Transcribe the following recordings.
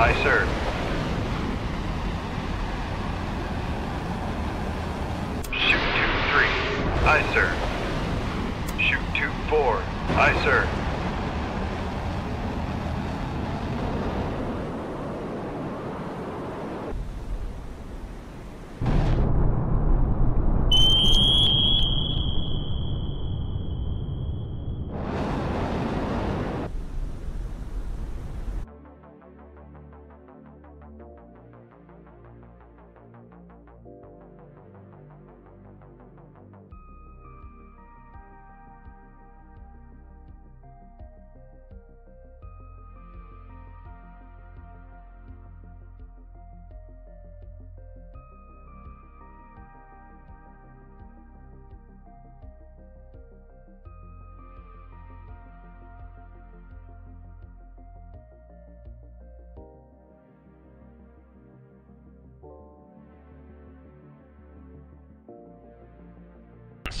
Aye, sir. Shoot 2-3. Aye, sir. Shoot 2-4. Aye, sir.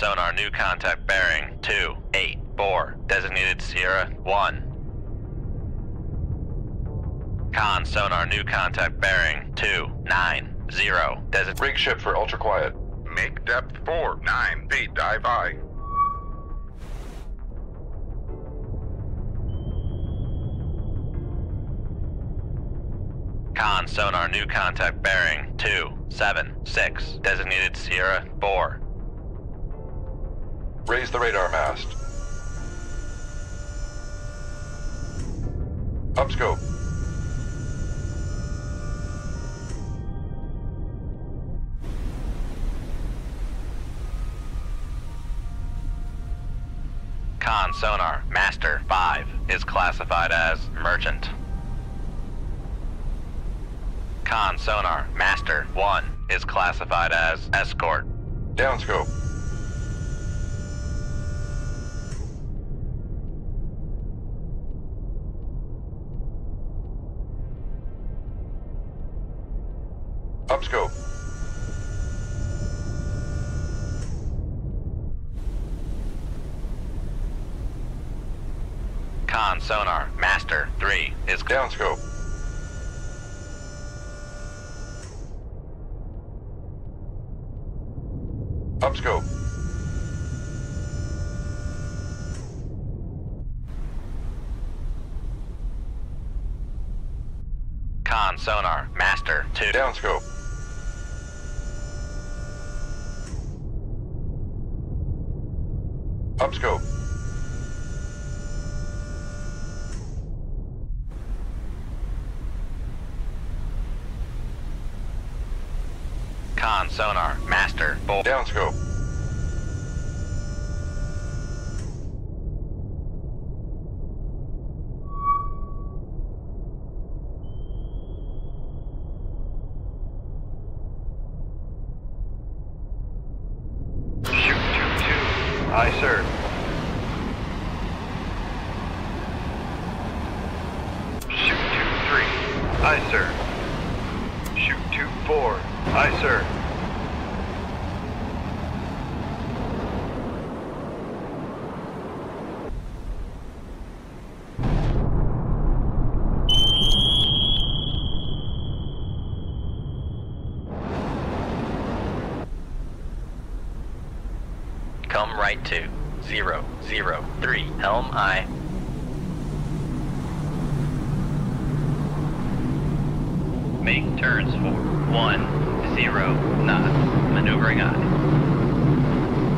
Sonar new contact bearing 284. Designated Sierra 1. Con sonar new contact bearing 290. Designated Rig ship for ultra quiet. Make depth 4, 9 feet, dive aye. Con sonar new contact bearing 276. Designated Sierra 4. Raise the radar mast. Upscope. Con sonar master 5 is classified as merchant. Con sonar master 1 is classified as escort. Downscope. Upscope. Con sonar master 2 Downscope. Con sonar master 4 Downscope. Shoot 2-2. Aye, sir. Shoot 2-3. Aye, sir. Shoot 2-4. Aye, sir. Come right to 003 I. Make turns for 1 0 knots. Maneuvering I.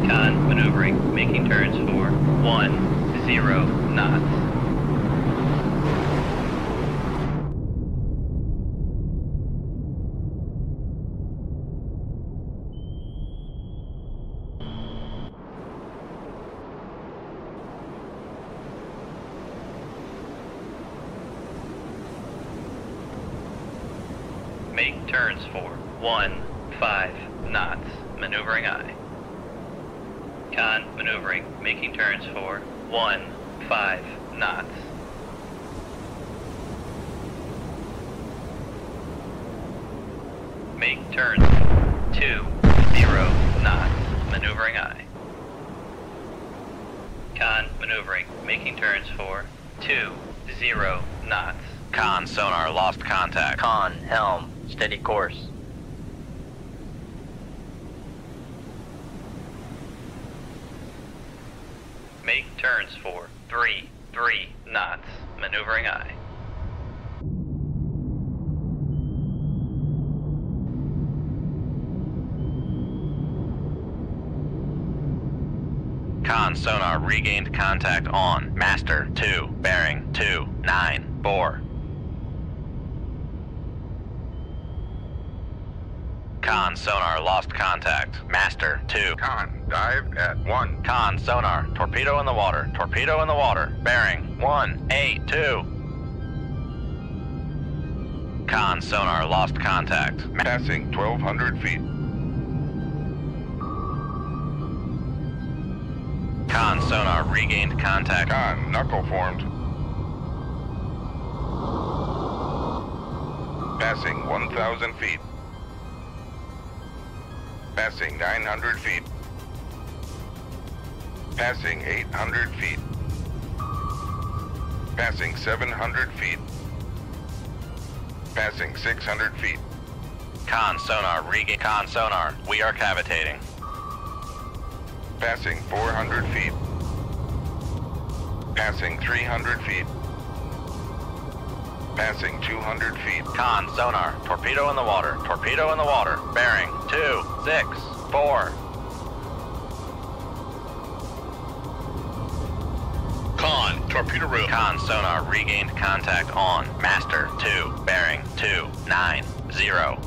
Con maneuvering, making turns for 1 0 knots. Make turns for 1 5 knots. Maneuvering aye. Con maneuvering, making turns for 1 5 knots. Make turns for 2 0 knots. Maneuvering aye. Con maneuvering, making turns for 2 0 knots. Con sonar lost contact. Con, helm, steady course. Make turns for three, three knots. Maneuvering aye. Con sonar regained contact on. Master 2, bearing 2, 9, 4. Con sonar lost contact. Master 2. Con, dive at 1. Con sonar, torpedo in the water, torpedo in the water, bearing 1, 8, 2. Con sonar lost contact. Ma- Passing 1,200 feet. Con sonar regained contact. Con, knuckle formed. Passing 1,000 feet. Passing 900 feet. Passing 800 feet. Passing 700 feet. Passing 600 feet. Con sonar regain. Con sonar, we are cavitating. Passing 400 feet. Passing 300 feet. Passing 200 feet. Con sonar, torpedo in the water, torpedo in the water, bearing 2, 6, 4. Con, torpedo room. Con sonar regained contact on. Master 2, bearing 2, 9, 0.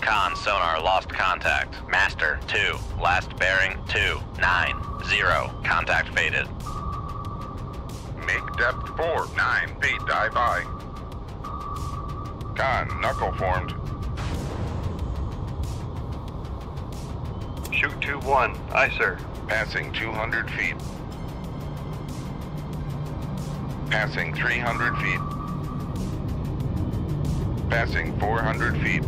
Con sonar lost contact. Master 2, last bearing 2, 9, 0. Contact faded. Make depth 4, 9 feet, dive aye. Con, knuckle formed. Shoot 2-1. Aye, sir. Passing 200 feet. Passing 300 feet. Passing 400 feet.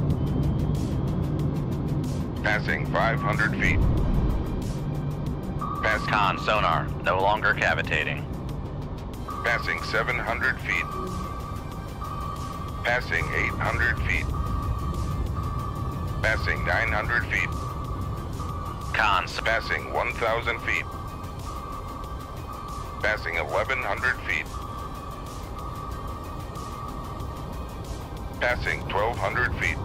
Passing 500 feet. Pass, Con sonar, no longer cavitating. Passing 700 feet. Passing 800 feet. Passing 900 feet. Con s- Passing 1,000 feet. Passing 1,100 feet. Passing 1,200 feet.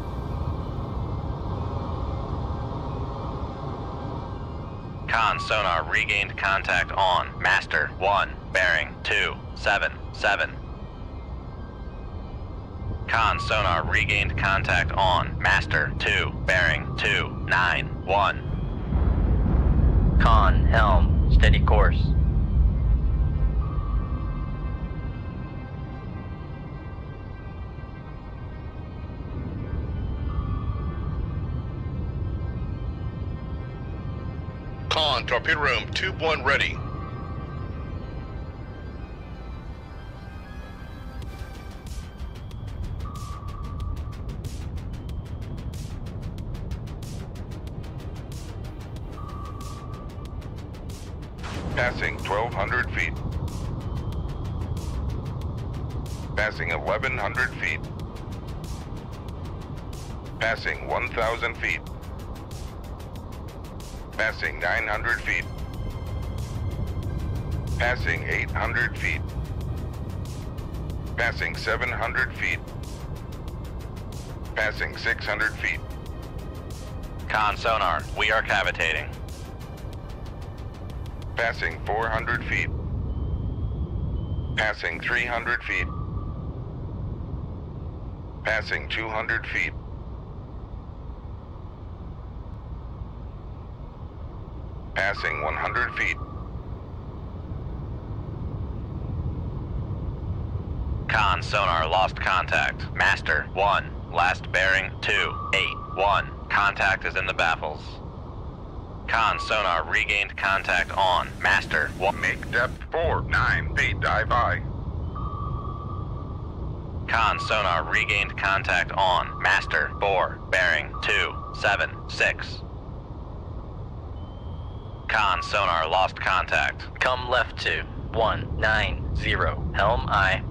Con sonar regained contact on. Master 1, bearing 2, 7, 7. Con sonar regained contact on. Master 2, bearing 2, 9, 1. Con, helm, steady course. Con, torpedo room. Tube 1 ready. Passing 1,200 feet. Passing 1,100 feet. Passing 1,000 feet. Passing 900 feet. Passing 800 feet. Passing 700 feet. Passing 600 feet. Con sonar, we are cavitating. Passing 400 feet. Passing 300 feet. Passing 200 feet. Passing 100 feet. Con sonar lost contact. Master 1, last bearing 2, 8, 1. Contact is in the baffles. Con sonar regained contact on. Master 1. Make depth 4, 9 feet, dive aye. Con sonar regained contact on. Master 4, bearing 2, 7, 6. Con sonar lost contact. Come left 2. 190. Helm aye.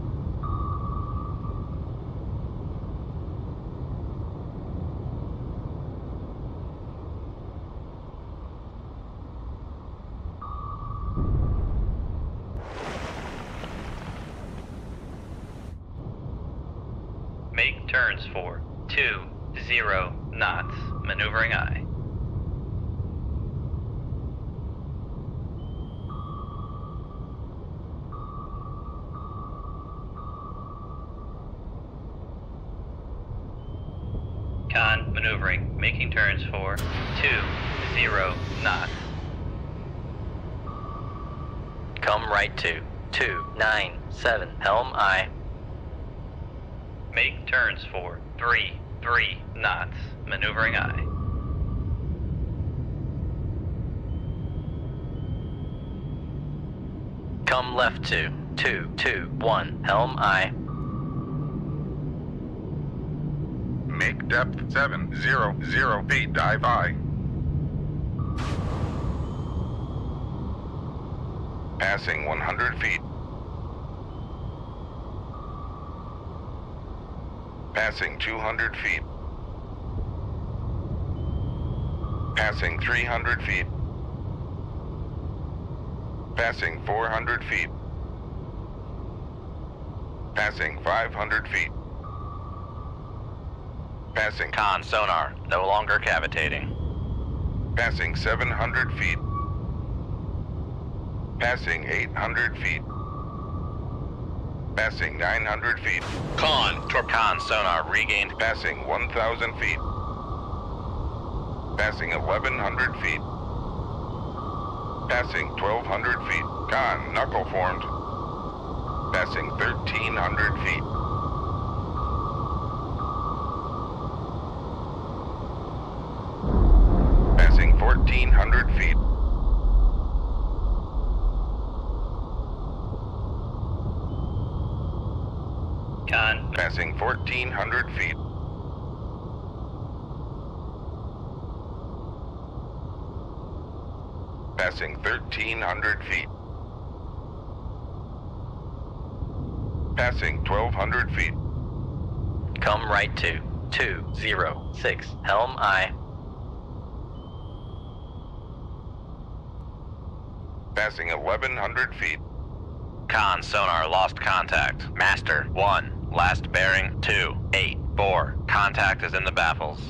Make turns for 20 knots. Maneuvering aye. Con maneuvering, making turns for 20 knots. Come right to 297. Helm aye. Make turns for 3 3 knots. Maneuvering aye. Come left to 221. Helm aye. Make depth 700 feet. Dive aye. Passing 100 feet. Passing 200 feet. Passing 300 feet. Passing 400 feet. Passing 500 feet. Passing Con sonar, no longer cavitating. Passing 700 feet. Passing 800 feet. Passing 900 feet. Con, tor- Con sonar regained. Passing 1,000 feet. Passing 1,100 feet. Passing 1,200 feet. Con, knuckle formed. Passing 1,300 feet. Passing 1,400 feet. Con Passing 1,400 feet. Passing 1,300 feet. Passing 1,200 feet. Come right to 206. Helm aye. Passing 1,100 feet. Con sonar lost contact. Master 1, last bearing 2, 8, 4. Contact is in the baffles.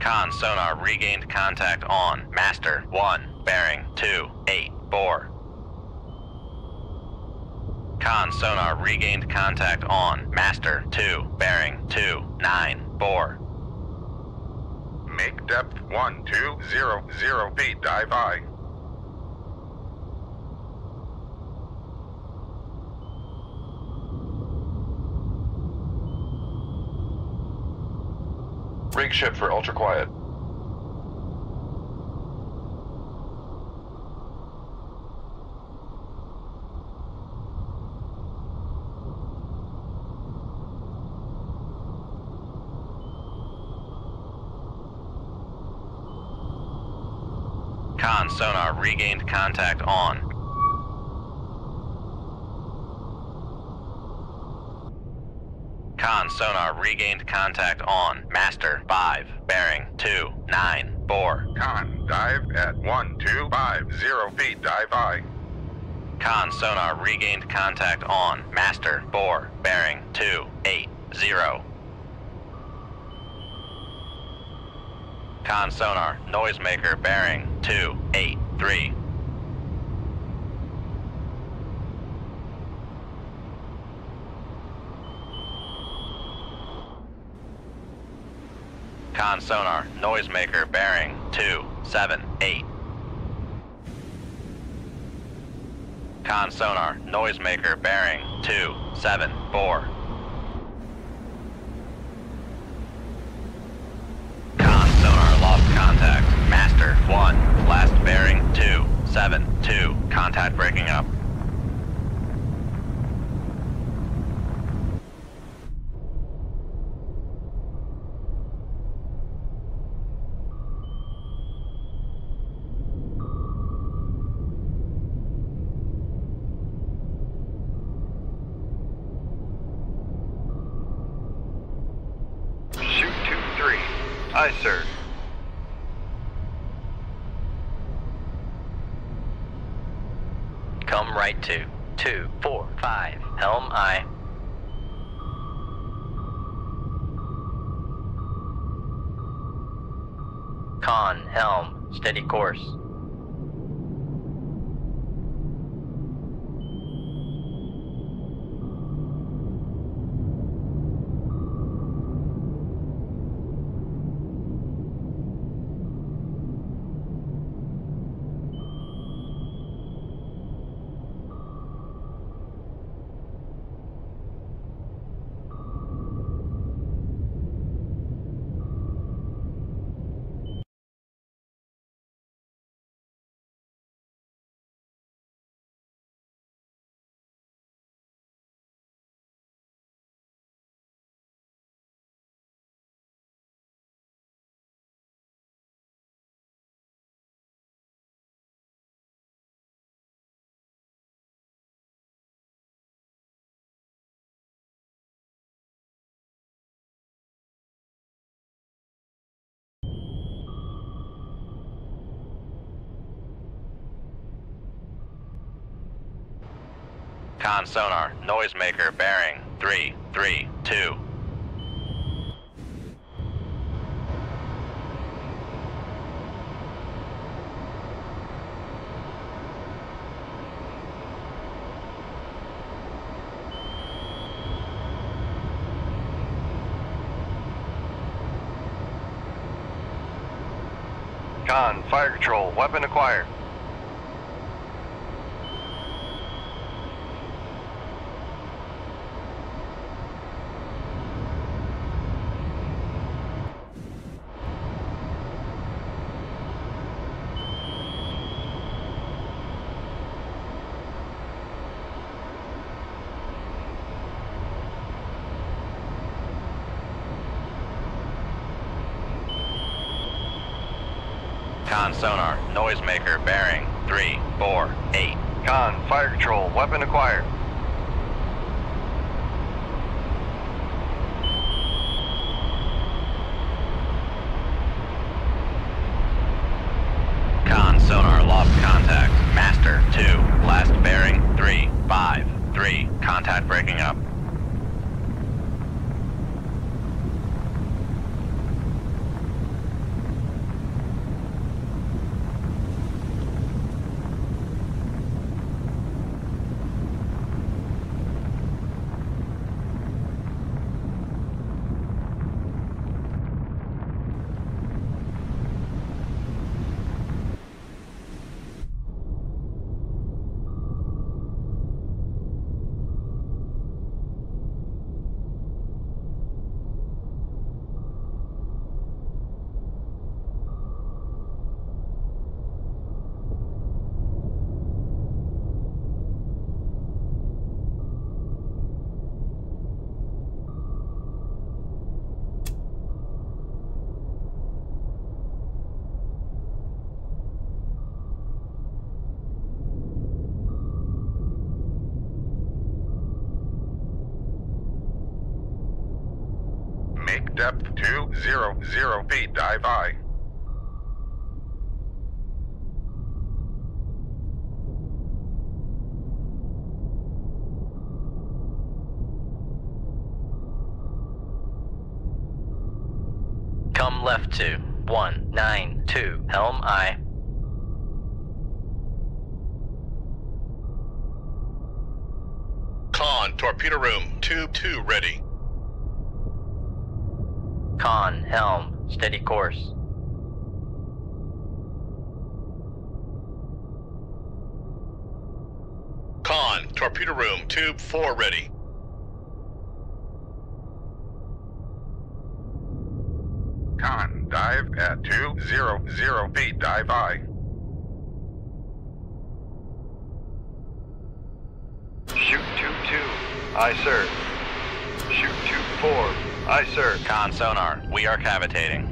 Con sonar regained contact on. Master 1, bearing 2, 8, 4. Con sonar regained contact on. Master 2, bearing 2, 9, 4. Make depth 1200 feet. Dive aye. Rig ship for ultra quiet. Con sonar regained contact on. Con sonar regained contact on. Master 5, bearing 2, 9, 4. Con, dive at 1250 feet. Dive aye. Con sonar regained contact on. Master 4, bearing 2, 8, 0. Con sonar, noisemaker bearing 2, 8, 3. Con sonar, noisemaker bearing 2, 7, 8. Con sonar, noisemaker bearing 2, 7, 4. Con sonar lost contact. Master 1, last bearing 2, 7, 2. Contact breaking up. Aye, sir. Come right to. Two, four, five. Helm aye. Con, helm, steady course. Con sonar, noisemaker bearing three, three, two. Con, fire control, weapon acquired. Con sonar, noisemaker bearing three, four, eight. Con, fire control, weapon acquired. Con sonar, lost contact. Master two, last bearing three, five, three. Contact breaking up. Make depth 200 feet. Dive aye. Come left to. One, nine, two. Helm aye. Con, torpedo room, tube 2 ready. Con, helm, steady course. Con, torpedo room, tube 4 ready. Con, dive at 200 feet. Dive aye. Shoot 2-2. Aye, sir. Shoot 2-4. Aye, sir. Con sonar, we are cavitating.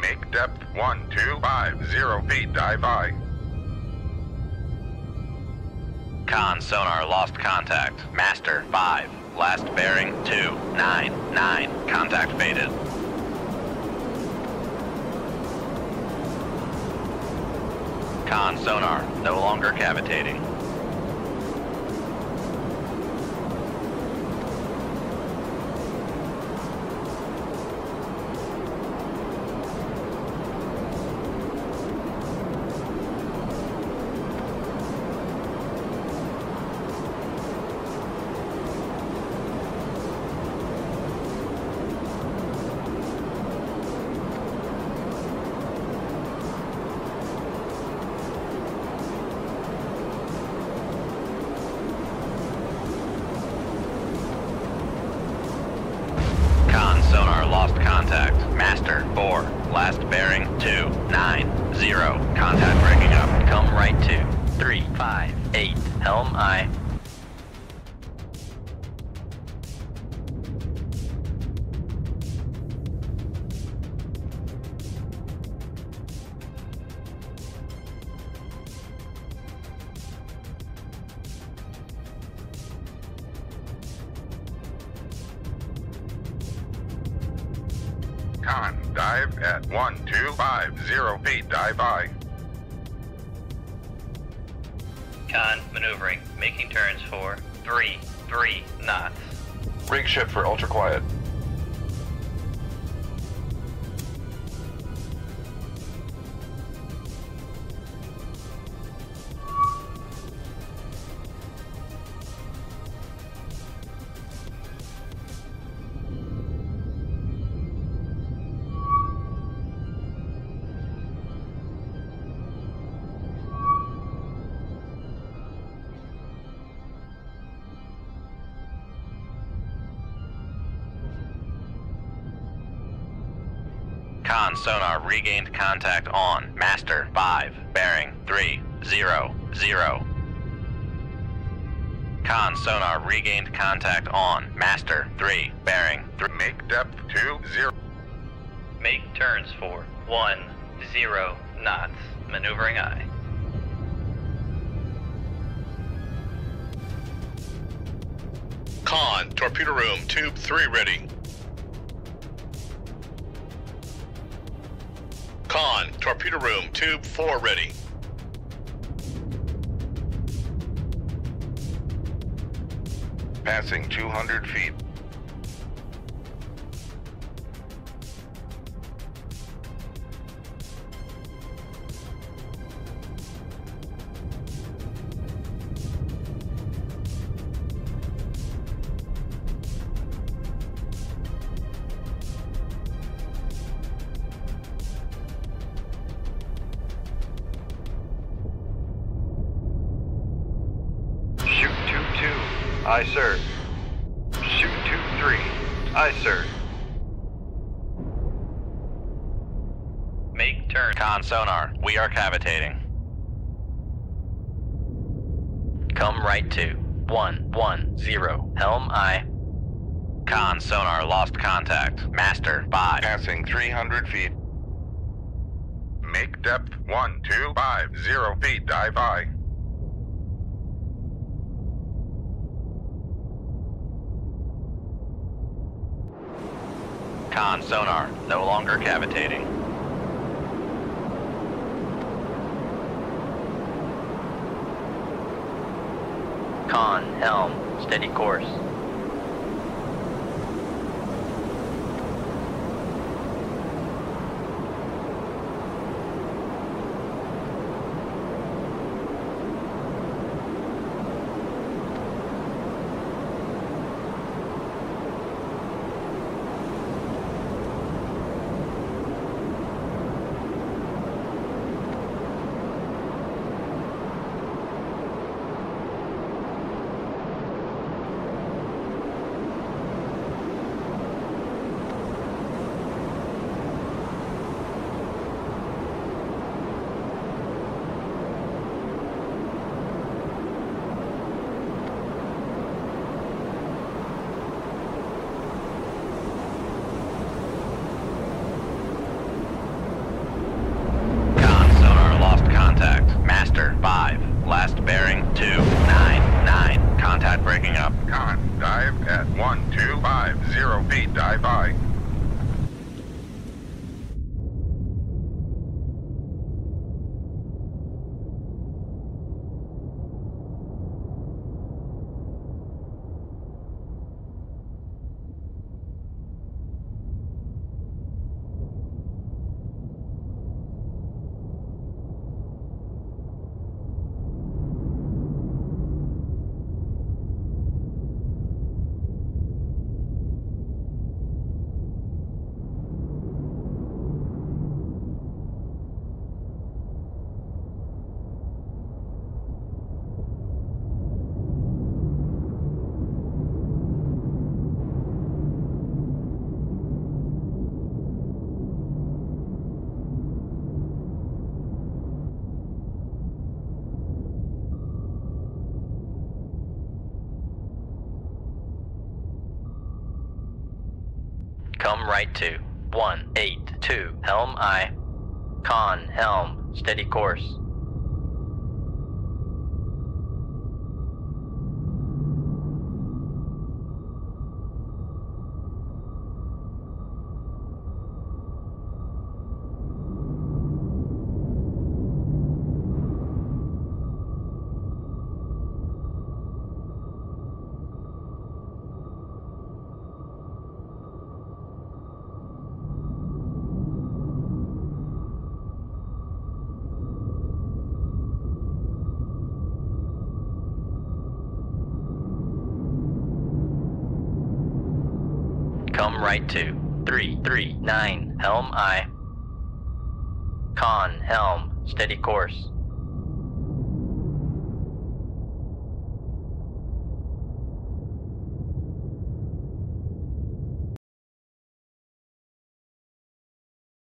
Make depth 1-2-5-0 feet, dive aye. Con sonar lost contact. Master 5. Last bearing 2. 9. 9. Contact faded. Con sonar no longer cavitating. Con, dive at 1-2-5-0 feet, dive aye. Con maneuvering, making turns for three, three knots. Rig shift for ultra quiet. Con sonar regained contact on. Master 5. Bearing 3. 0. 0. Con sonar regained contact on. Master 3. Bearing 3. Make depth 2-0. Make turns for one, zero knots. Maneuvering aye. Con, torpedo room, tube 3 ready. Con, torpedo room, tube 4 ready. Passing 200 feet. Aye, sir. Shoot 2-3. Aye, sir. Make turn. Con sonar, we are cavitating. Come right to 1, 1, 0. Helm aye. Con sonar lost contact. Master 5. Passing 300 feet. Make depth 1-2-5-0 feet, dive aye. Con sonar no longer cavitating. Con, helm, steady course. Right to 182 Helm aye. Con, helm, steady course. Right to 339 Helm aye. Con, helm, steady course.